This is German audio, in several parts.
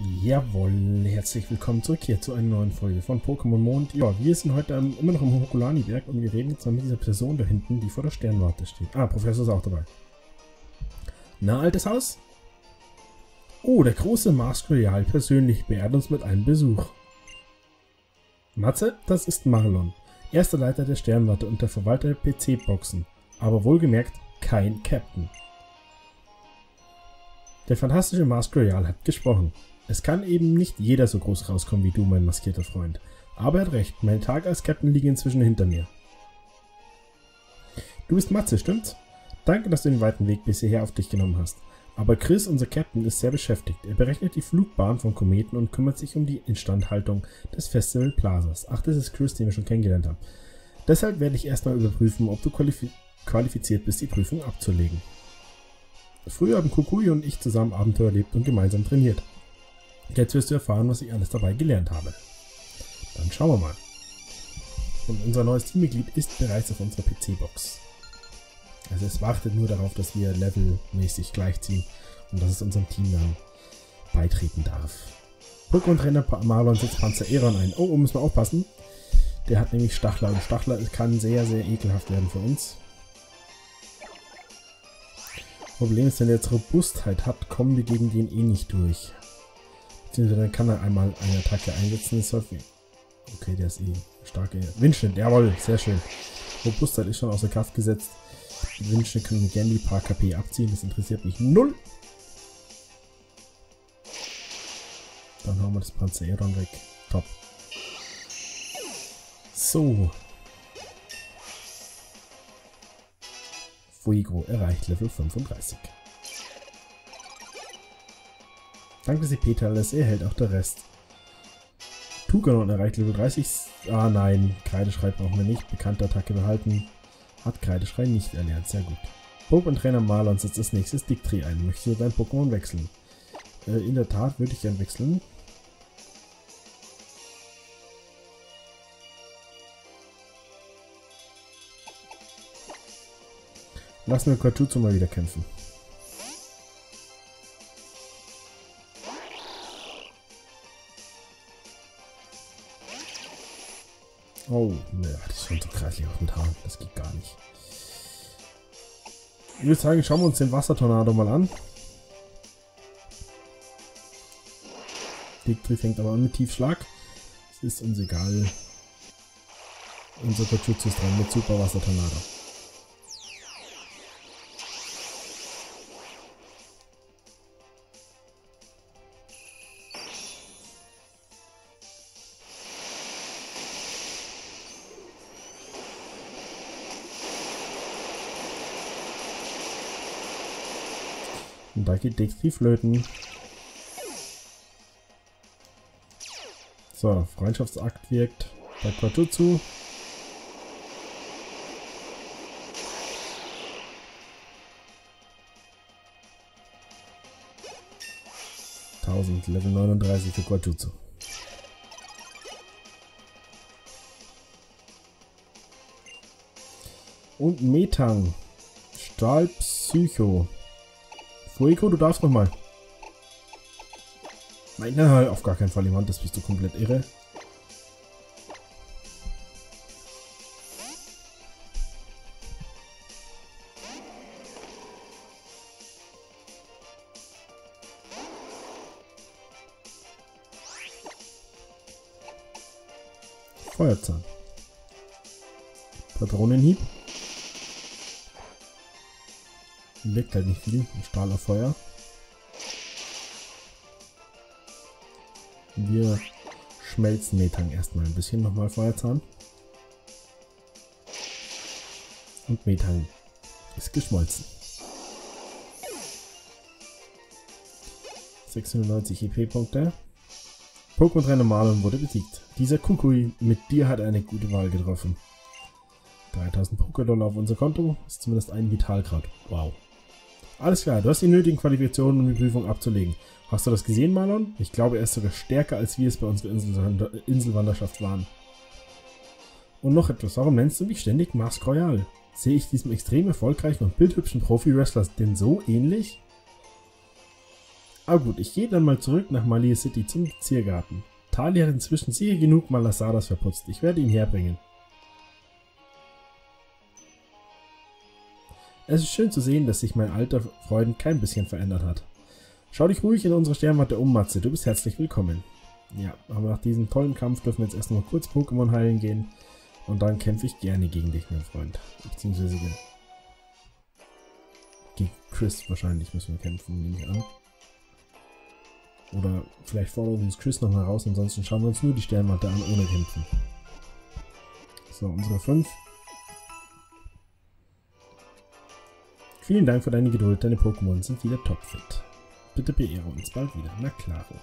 Jawohl, herzlich willkommen zurück hier zu einer neuen Folge von Pokémon Mond. Ja, wir sind heute immer noch im Hokulani-Berg und wir reden jetzt mal mit dieser Person da hinten, die vor der Sternwarte steht. Ah, Professor ist auch dabei. Na, altes Haus? Oh, der große Mask Royal persönlich beehrt uns mit einem Besuch. Matze, das ist Marlon, erster Leiter der Sternwarte und der Verwalter der PC-Boxen, aber wohlgemerkt kein Captain. Der fantastische Mask Royal hat gesprochen. Es kann eben nicht jeder so groß rauskommen wie du, mein maskierter Freund. Aber er hat recht, meine Tage als Captain liegen inzwischen hinter mir. Du bist Matze, stimmt's? Danke, dass du den weiten Weg bis hierher auf dich genommen hast. Aber Chris, unser Captain, ist sehr beschäftigt. Er berechnet die Flugbahn von Kometen und kümmert sich um die Instandhaltung des Festival Plazas. Ach, das ist Chris, den wir schon kennengelernt haben. Deshalb werde ich erstmal überprüfen, ob du qualifiz qualifiziert bist, die Prüfung abzulegen. Früher haben Kukui und ich zusammen Abenteuer erlebt und gemeinsam trainiert. Jetzt wirst du erfahren, was ich alles dabei gelernt habe. Dann schauen wir mal. Und unser neues Teammitglied ist bereits auf unserer PC-Box. Also es wartet nur darauf, dass wir levelmäßig gleichziehen und dass es unserem Team dann beitreten darf. Pokémon-Trainer Marlon setzt Panzer Eron ein. Oh, müssen wir aufpassen. Der hat nämlich Stachler und Stachler kann sehr, sehr ekelhaft werden für uns. Problem ist, wenn er jetzt Robustheit hat, kommen wir gegen den eh nicht durch. Dann kann er einmal eine Attacke einsetzen. Das sollte okay, der ist eh starke Windschnitt. Jawohl, sehr schön. Robustheit ist schon außer Kraft gesetzt. Die Windschnitt können gerne die paar KP abziehen. Das interessiert mich null. Dann hauen wir das Panzeron weg. Top. So. Fuego erreicht Level 35. Danke Sie Petales, er hält auch der Rest. Tuganon erreicht Level 30. Ah nein, Kreideschrei brauchen wir nicht. Bekannte Attacke behalten. Hat Kreideschrei nicht erlernt, sehr gut. Pokémon-Trainer Marlon setzt als nächstes Dictri ein. Möchtest du dein Pokémon wechseln? Äh, in der Tat würde ich gern wechseln. Lassen wir Quachuzo mal wieder kämpfen. Oh, ne, das ist schon so kreislich auf den Haaren. Das geht gar nicht. Ich würde sagen, schauen wir uns den Wassertornado mal an. Diktri fängt aber an mit Tiefschlag. Es ist uns egal. Unser Kachutsu ist dran mit Super Wassertornado. Da geht Dixie flöten. So, Freundschaftsakt wirkt bei Quatutsu. Tausend, Level 39 für Quatutsu. Und Metang. Stahlpsycho. Fuego, du darfst nochmal. Nein, nein, auf gar keinen Fall jemand, das bist du komplett irre. Feuerzahn. Patronenhieb. Wirkt halt nicht viel. Stahl auf Feuer. Wir schmelzen Metang erstmal ein bisschen nochmal Feuerzahn. Und Metang ist geschmolzen. 690 EP-Punkte. Pokémon-Trainer Marlon wurde besiegt. Dieser Kukui mit dir hat eine gute Wahl getroffen. 3000 Pokédollar auf unser Konto, ist zumindest ein Vitalgrad. Wow. Alles klar, du hast die nötigen Qualifikationen, um die Prüfung abzulegen. Hast du das gesehen, Marlon? Ich glaube, er ist sogar stärker, als wir es bei unserer Insel Inselwanderschaft waren. Und noch etwas, warum nennst du mich ständig Mask Royal? Sehe ich diesem extrem erfolgreichen und bildhübschen Profi-Wrestler denn so ähnlich? Aber gut, ich gehe dann mal zurück nach Malia City zum Ziergarten. Tali hat inzwischen sicher genug Malasadas verputzt. Ich werde ihn herbringen. Es ist schön zu sehen, dass sich mein alter Freund kein bisschen verändert hat. Schau dich ruhig in unsere Sternwarte um, Matze. Du bist herzlich willkommen. Ja, aber nach diesem tollen Kampf dürfen wir jetzt erst noch kurz Pokémon heilen gehen. Und dann kämpfe ich gerne gegen dich, mein Freund. Beziehungsweise gegen Chris wahrscheinlich müssen wir kämpfen, nehme ich an. Oder vielleicht fordern wir uns Chris nochmal raus, ansonsten schauen wir uns nur die Sternwarte an, ohne kämpfen. So, unsere 5. Vielen Dank für deine Geduld, deine Pokémon sind wieder topfit. Bitte beehre uns bald wieder. Na klaro.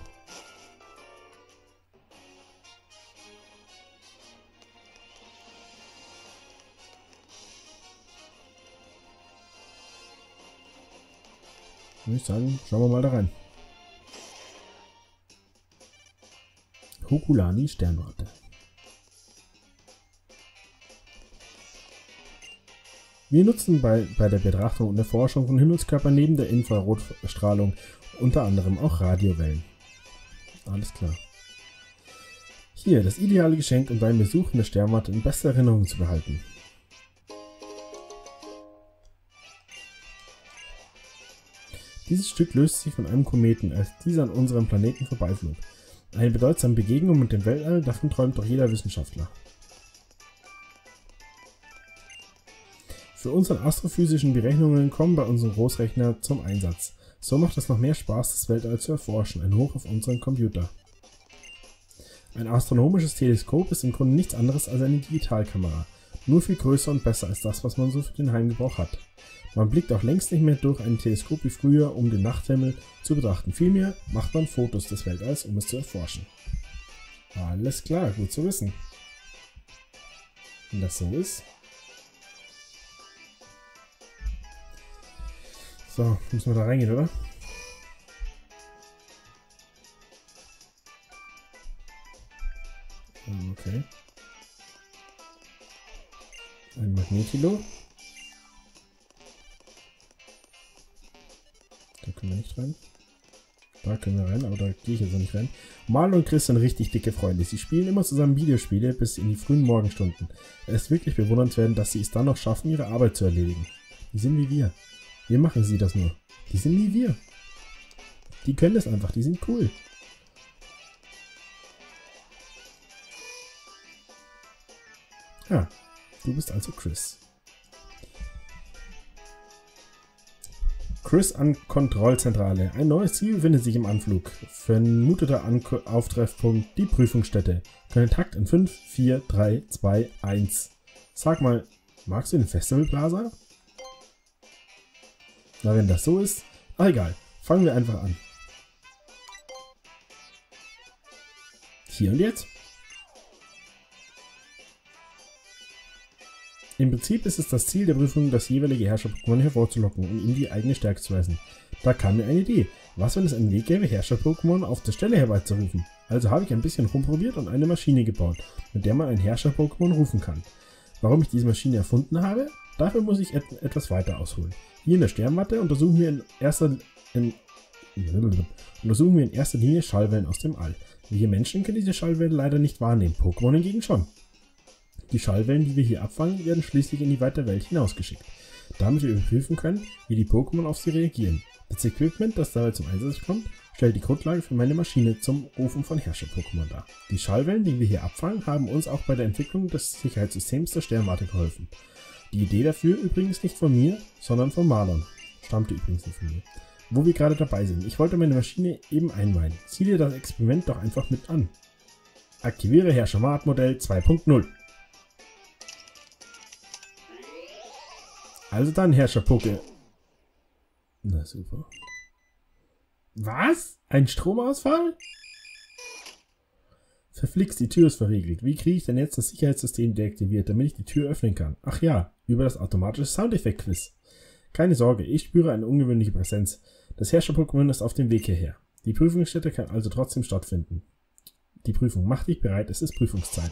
Würde ich sagen, schauen wir mal da rein. Hokulani Sternwarte. Wir nutzen bei, bei der Betrachtung und Erforschung von Himmelskörpern neben der Infrarotstrahlung unter anderem auch Radiowellen. Alles klar. Hier, das ideale Geschenk, um beim Besuch in der Sternwarte in bester Erinnerung zu behalten. Dieses Stück löst sich von einem Kometen, als dieser an unserem Planeten vorbeiflog. Eine bedeutsame Begegnung mit dem Weltall, davon träumt doch jeder Wissenschaftler. Für unsere astrophysischen Berechnungen kommen bei unserem Großrechner zum Einsatz. So macht es noch mehr Spaß, das Weltall zu erforschen, ein Hoch auf unseren Computer. Ein astronomisches Teleskop ist im Grunde nichts anderes als eine Digitalkamera, nur viel größer und besser als das, was man so für den Heimgebrauch hat. Man blickt auch längst nicht mehr durch ein Teleskop wie früher, um den Nachthimmel zu betrachten. Vielmehr macht man Fotos des Weltalls, um es zu erforschen. Alles klar, gut zu wissen. Wenn das so ist. So, müssen wir da reingehen, oder? Okay. Ein Magnetilo. Da können wir nicht rein. Da können wir rein, aber da gehe ich jetzt noch nicht rein. Marlon und Chris sind richtig dicke Freunde. Sie spielen immer zusammen Videospiele bis in die frühen Morgenstunden. Es ist wirklich bewundernswert, dass sie es dann noch schaffen, ihre Arbeit zu erledigen. Die sind wie wir. Wir machen sie das nur. Die sind wie wir. Die können das einfach, die sind cool. Ah, du bist also Chris. Chris an Kontrollzentrale. Ein neues Ziel befindet sich im Anflug. Vermuteter An Auftreffpunkt die Prüfungsstätte. Kontakt in 5, 4, 3, 2, 1. Sag mal, magst du den Festival Plaza? Na, wenn das so ist, ach egal. Fangen wir einfach an. Hier und jetzt. Im Prinzip ist es das Ziel der Prüfung, das jeweilige Herrscher-Pokémon hervorzulocken und ihm die eigene Stärke zu weisen. Da kam mir eine Idee. Was, wenn es einen Weg gäbe, Herrscher-Pokémon auf der Stelle herbeizurufen? Also habe ich ein bisschen rumprobiert und eine Maschine gebaut, mit der man ein Herrscher-Pokémon rufen kann. Warum ich diese Maschine erfunden habe? Dafür muss ich et etwas weiter ausholen. Hier in der Sternmatte untersuchen wir in erster, in, untersuchen wir in erster Linie Schallwellen aus dem All. Wir Menschen können diese Schallwellen leider nicht wahrnehmen, Pokémon hingegen schon. Die Schallwellen, die wir hier abfangen, werden schließlich in die weite Welt hinausgeschickt, damit wir überprüfen können, wie die Pokémon auf sie reagieren. Das Equipment, das dabei zum Einsatz kommt, stellt die Grundlage für meine Maschine zum Rufen von Herrscher-Pokémon dar. Die Schallwellen, die wir hier abfangen, haben uns auch bei der Entwicklung des Sicherheitssystems der Sternwarte geholfen. Die Idee dafür übrigens nicht von mir, sondern von Marlon. Stammte übrigens nicht von mir. Wo wir gerade dabei sind, ich wollte meine Maschine eben einweihen. Zieh dir das Experiment doch einfach mit an. Aktiviere Herrscher-Modell 2.0. Also dann, Herr Schapucke. Na super. Was? Ein Stromausfall? Verflixt, die Tür ist verriegelt. Wie kriege ich denn jetzt das Sicherheitssystem deaktiviert, damit ich die Tür öffnen kann? Ach ja, über das automatische Soundeffekt-Quiz. Keine Sorge, ich spüre eine ungewöhnliche Präsenz. Das Herrscher-Pokémon ist auf dem Weg hierher. Die Prüfungsstätte kann also trotzdem stattfinden. Die Prüfung macht dich bereit, es ist Prüfungszeit.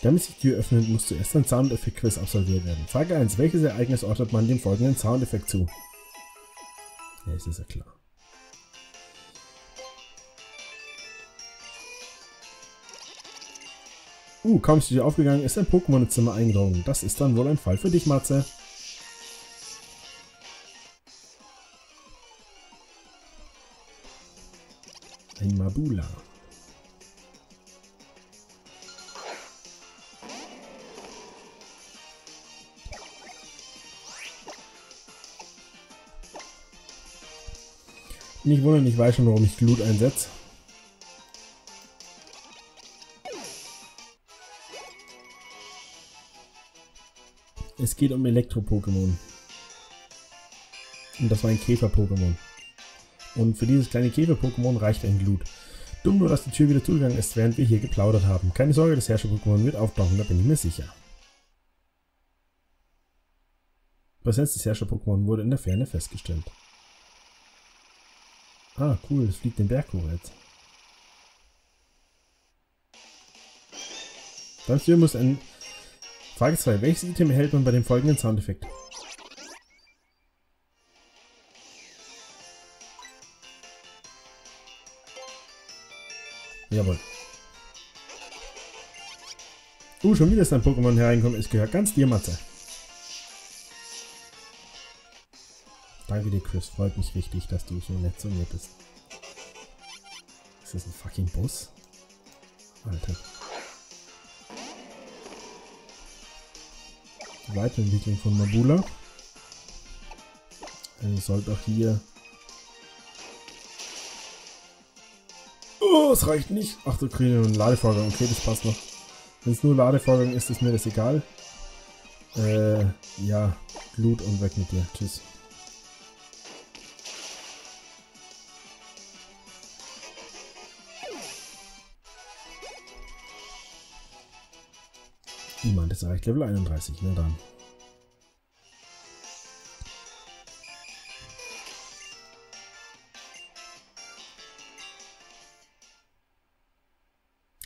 Damit sich die Tür öffnet, muss zuerst ein Soundeffekt-Quiz absolviert werden. Frage 1. Welches Ereignis ordnet man dem folgenden Soundeffekt zu? Ja, es ist ja klar. Uh, kaum ist die Tür aufgegangen, ist ein Pokémon ins Zimmer eingedrungen. Das ist dann wohl ein Fall für dich, Matze. Ein Mabula. Nicht wundern, ich weiß schon, warum ich Glut einsetze. Es geht um Elektro-Pokémon. Und das war ein Käfer-Pokémon. Und für dieses kleine Käfer-Pokémon reicht ein Glut. Dumm nur, dass die Tür wieder zugegangen ist, während wir hier geplaudert haben. Keine Sorge, das Herrscher-Pokémon wird auftauchen, da bin ich mir sicher. Präsenz des Herrscher-Pokémon wurde in der Ferne festgestellt. Ah, cool, es fliegt den Berg hoch jetzt. Dann für muss ein... Frage 2. Welches Item erhält man bei dem folgenden Soundeffekt? Jawohl. Uh, schon wieder ist ein Pokémon hereingekommen. Es gehört ganz dir, Matze. Danke dir, Chris. Freut mich richtig, dass du so nett zu mir bist. Ist das ein fucking Bus? Alter. Die Weiterentwicklung von Mabula. Also sollte auch hier... Oh, es reicht nicht. Ach du kriegst einen Ladevorgang. Okay, das passt noch. Wenn es nur Ladevorgang ist, ist mir das egal. Äh, ja. Blut und weg mit dir. Tschüss. Niemand ist erreicht Level 31, na dann.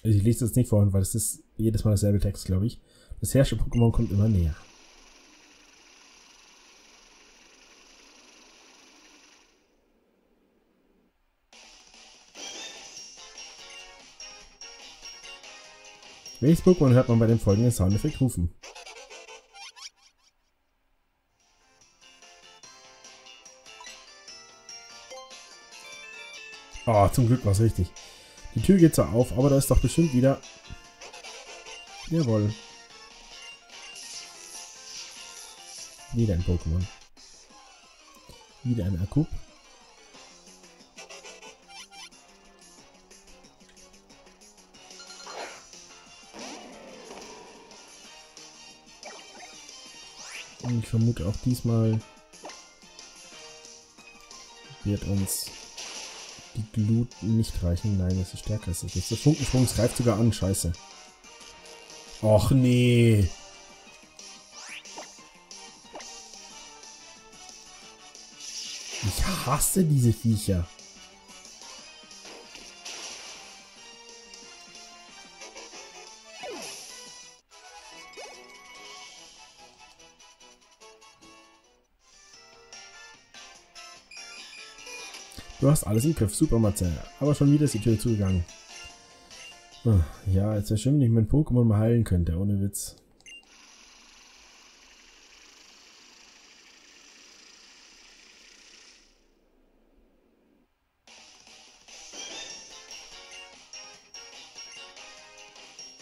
Also ich lese das nicht vor, weil es ist jedes Mal dasselbe Text, glaube ich. Das Herrscher-Pokémon kommt immer näher. Welches Pokémon hört man bei dem folgenden Soundeffekt rufen? Oh, zum Glück war es richtig. Die Tür geht zwar auf, aber da ist doch bestimmt wieder... Jawohl. Wieder ein Pokémon. Wieder ein Akku. Und ich vermute auch diesmal wird uns die Glut nicht reichen. Nein, das ist stärker als das. Der Funkensprung greift sogar an. Scheiße. Och nee. Ich hasse diese Viecher. Du hast alles im Griff. Super, Matze. Aber schon wieder ist die Tür zugegangen. Ah, ja, jetzt wäre schön, wenn ich mein Pokémon mal heilen könnte. Ohne Witz.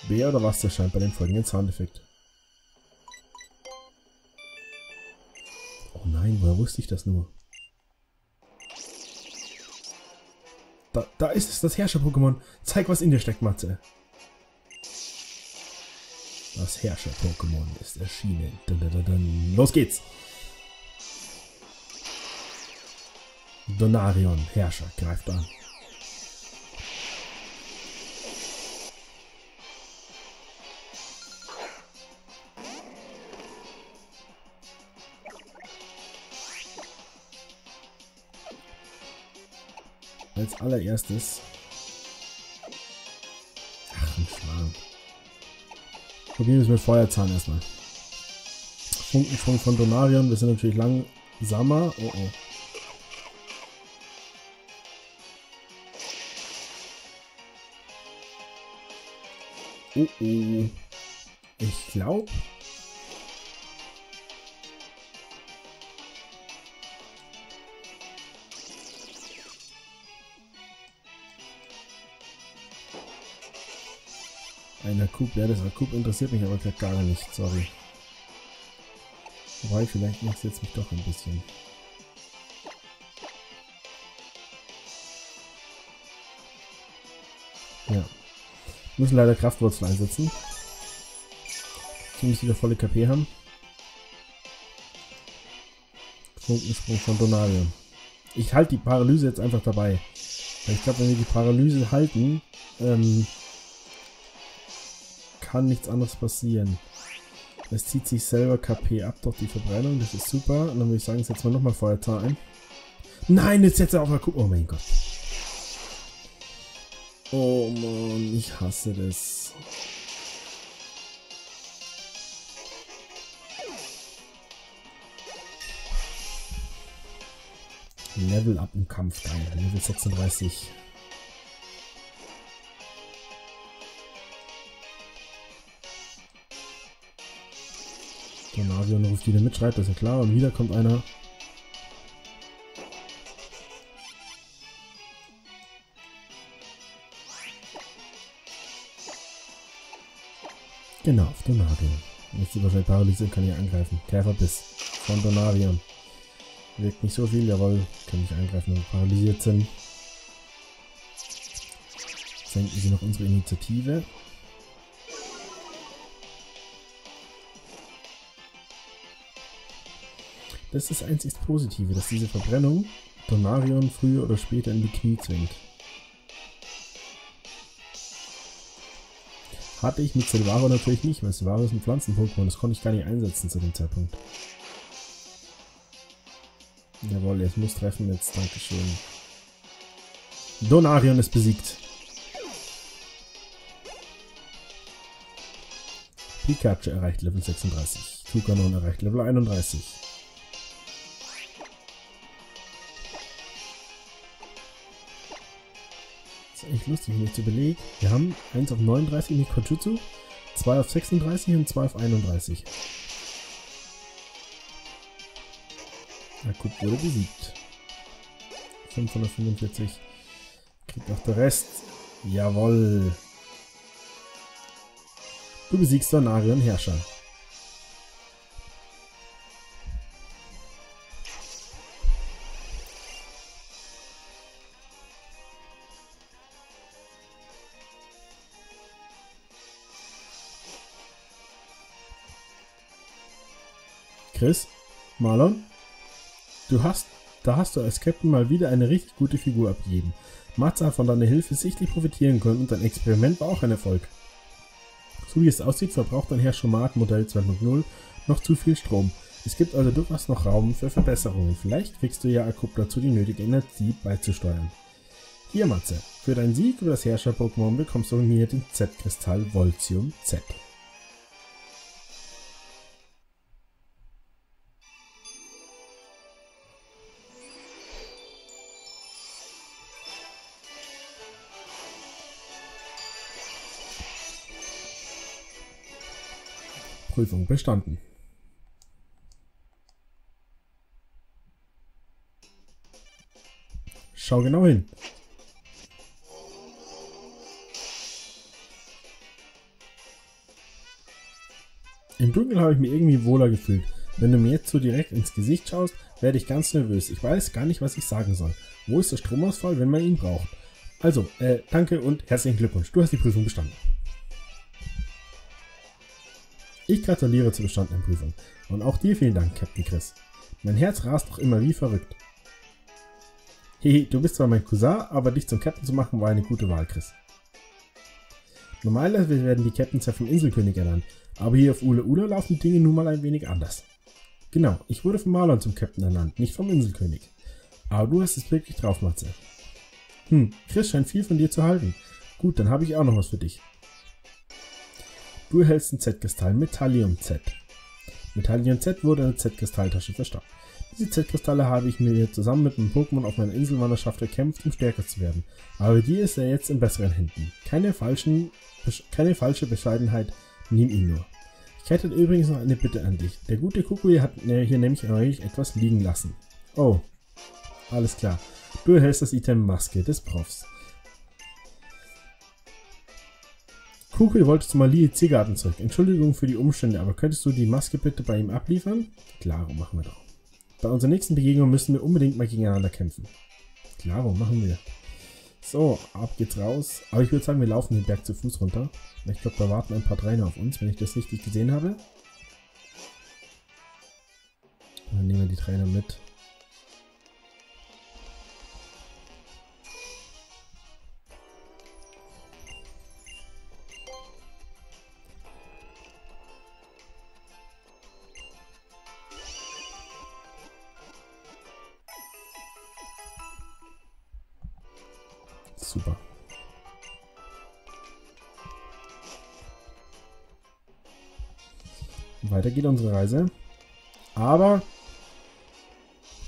Wer oder was erscheint bei dem folgenden Soundeffekt? Oh nein, woher wusste ich das nur? Da, da ist es, das Herrscher-Pokémon. Zeig, was in dir steckt, Matze. Das Herrscher-Pokémon ist erschienen. Dun, dun, dun, Los geht's! Donarion, Herrscher, greift an. allererstes... Ach, ein Schmarrn. Probieren wir es mit Feuerzahn erstmal. Funkensprung von Donarion. Wir sind natürlich langsamer. Oh oh. Oh oh. Ich glaube, Ein Akub, ja, das Akub interessiert mich aber gar nicht, sorry. Wobei, vielleicht interessiert es mich doch ein bisschen. Ja. Müssen leider Kraftwurzel einsetzen. Zumindest wieder volle KP haben. Funkensprung von Donarion. Ich halte die Paralyse jetzt einfach dabei. Ich glaube, wenn wir die Paralyse halten, ähm, kann nichts anderes passieren. Es zieht sich selber KP ab durch die Verbrennung, das ist super. Und dann würde ich sagen, setzen wir nochmal Feuertar ein. Nein, jetzt setzt er auf mal Oh mein Gott. Oh Mann, ich hasse das. Level up im Kampf, geil. Level 36. Donavion ruft wieder mit, schreit, das ist ja klar. Und wieder kommt einer. Genau, auf Donavion. Jetzt die wahrscheinlich paralysiert, kann ich angreifen. Käferbiss von Donavion. Wirkt nicht so viel, jawohl, kann ich angreifen, wenn wir paralysiert sind. Senken sie noch unsere Initiative. Das ist das einzig Positive, dass diese Verbrennung Donarion früher oder später in die Knie zwingt. Hatte ich mit Silvaro natürlich nicht, weil Silvaro ist ein Pflanzen-Pokémon, das konnte ich gar nicht einsetzen zu dem Zeitpunkt. Jawohl, jetzt muss treffen jetzt, Dankeschön. Donarion ist besiegt. Pikachu erreicht Level 36. Tukanon erreicht Level 31. echt lustig, wenn ich jetzt überlege. Wir haben 1 auf 39 mit Konjutsu, 2 auf 36 und 2 auf 31. Na gut, wurde besiegt. 545. Kriegt auch der Rest. Jawoll. Du besiegst Donarion Herrscher. Chris, Marlon, du hast, da hast du als Captain mal wieder eine richtig gute Figur abgegeben. Matze hat von deiner Hilfe sichtlich profitieren können und dein Experiment war auch ein Erfolg. So wie es aussieht, verbraucht dein Herrschomat Modell 2.0 noch zu viel Strom. Es gibt also durchaus noch Raum für Verbesserungen. Vielleicht kriegst du ja Akkup dazu, die nötige Energie beizusteuern. Hier, Matze, für deinen Sieg über das Herrscher-Pokémon bekommst du mir den Z-Kristall Voltium Z. Prüfung bestanden. Schau genau hin. Im Dunkeln habe ich mich irgendwie wohler gefühlt. Wenn du mir jetzt so direkt ins Gesicht schaust, werde ich ganz nervös. Ich weiß gar nicht, was ich sagen soll. Wo ist der Stromausfall, wenn man ihn braucht? Also, äh, danke und herzlichen Glückwunsch. Du hast die Prüfung bestanden. Ich gratuliere zur bestandenen Prüfung. Und auch dir vielen Dank, Captain Chris. Mein Herz rast noch immer wie verrückt. Hehe, du bist zwar mein Cousin, aber dich zum Captain zu machen war eine gute Wahl, Chris. Normalerweise werden die Captains ja vom Inselkönig ernannt, aber hier auf Ule Ule laufen die Dinge nun mal ein wenig anders. Genau, ich wurde von Marlon zum Captain ernannt, nicht vom Inselkönig. Aber du hast es wirklich drauf, Matze. Hm, Chris scheint viel von dir zu halten. Gut, dann habe ich auch noch was für dich. Du erhältst ein Z-Kristall Metallium Z. Metallium Z wurde in der Z-Kristalltasche verstaubt. Diese Z-Kristalle habe ich mir zusammen mit einem Pokémon auf meiner Inselwanderschaft erkämpft, um stärker zu werden. Aber die ist er jetzt in besseren Händen. Keine, falschen, keine falsche Bescheidenheit, nimm ihn nur. Ich hätte übrigens noch eine Bitte an dich. Der gute Kukui hat hier nämlich neulich etwas liegen lassen. Oh, alles klar. Du erhältst das Item Maske des Profs. Kukui wollte zum Malie Ziergarten zurück. Entschuldigung für die Umstände, aber könntest du die Maske bitte bei ihm abliefern? Klaro, machen wir doch. Bei unserer nächsten Begegnung müssen wir unbedingt mal gegeneinander kämpfen. Klaro, machen wir. So, ab geht's raus. Aber ich würde sagen, wir laufen den Berg zu Fuß runter. Ich glaube, da warten ein paar Trainer auf uns, wenn ich das richtig gesehen habe. Dann nehmen wir die Trainer mit. Weiter geht unsere Reise. Aber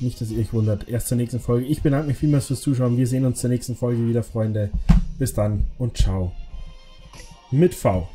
nicht, dass ihr euch wundert. Erst zur nächsten Folge. Ich bedanke mich vielmals fürs Zuschauen. Wir sehen uns zur nächsten Folge wieder, Freunde. Bis dann und ciao. Mit V.